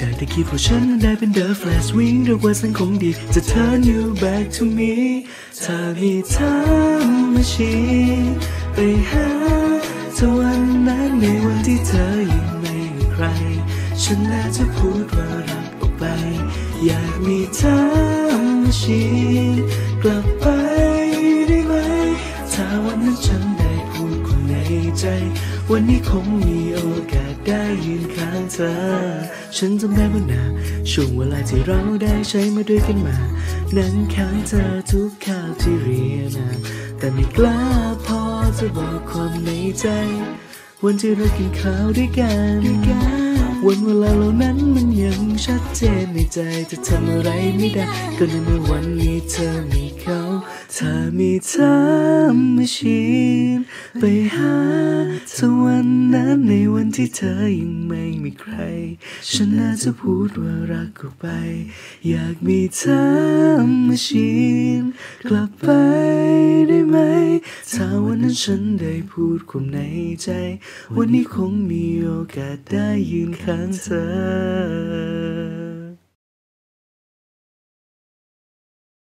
ได้แต่คิดว่าฉันนั้นได้เป็น the flash wing เรียกว่าฉันคงดี จะ turn you back to me ถ้ามีทำมาชีไปหาเธอวันนั้นในวันที่เธอยังไม่มีใคร ฉันน่าจะพูดว่ารักออกไป อยากมีทำมาชีกลับไปได้ไหม ถ้าวันนั้นฉันได้พูดความในใจ วันนี้คงมีโอกาส ยืนข้างเธอ ฉันจำได้ว่านาช่วงเวลาที่เราได้ใช้มาด้วยกันมา นั้นข้างเธอทุกข่าวที่เรียนมาแต่ไม่กล้าพอจะบอกความในใจ วันที่เรากินข้าวด้วยกันวันเวลาเหล่านั้นมันยังชัดเจนในใจจะทำอะไรไม่ได้ ก็ในเมื่อวันนี้เธอ มีเธอมาชีนไปหาเธอวันนั้นในวันที่เธอยังไม่มีใคร ฉันน่าจะพูดว่ารักออกไป อยากมีเธอมาชีนกลับไปได้ไหม ถ้าวันนั้นฉันได้พูดความในใจ วันนี้คงมีโอกาสได้ยืนข้างเธอ